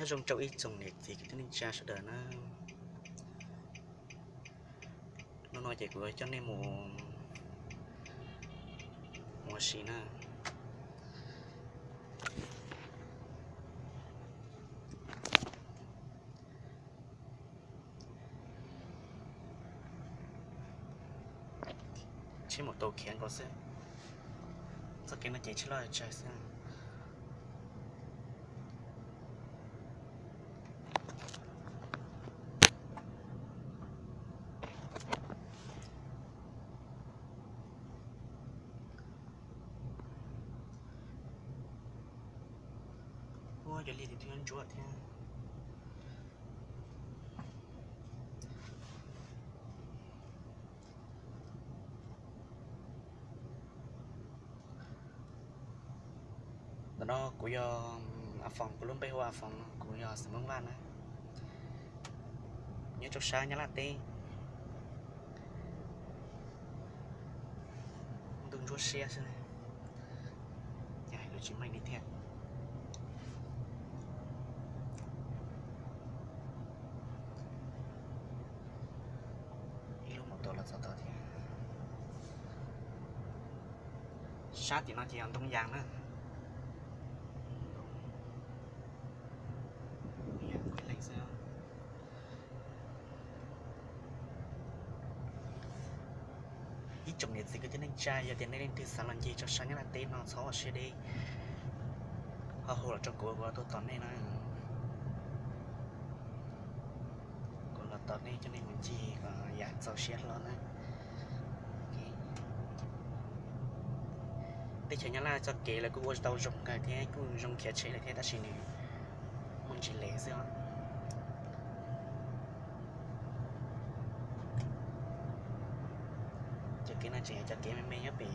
nó trong châu ít dùng nhiệt thì cái tính cha sẽ đỡ nó nó nói vậy của cho nên mùa mùa xí nè chỉ một tổ kiến có sẽ sau cái nó chỉ chỉ là chạy xem ôi giờ đi thì thiên chúa thiên đó nó của do à phòng của luôn bây hoa, phòng của do sớm mong lan á. Nhớ cho xa, nhớ là tê đừng cho xe xem này. Nhảy nó chỉ mày đi theo lúc một tổ là sao tao thì sát thì nó chỉ ăn tung giang đó ít chồng nhiệt gì cứ trên anh trai giờ tiền nên từ sáng lần gì cho sáng là tên nó xóa ở CD, đi họ hồ là trong cổ của tôi tóm này nó. Còn là tóm này cho nên mình chỉ có dạng sau xe luôn nữa để cho nhá là cho kể là cũng vô tàu rộng cái thế cũng rộng kia chế là thế, ta chỉ nữ mình chỉ lẻ thôi cho cái này chỉ cho cái mấy mấy nhá bị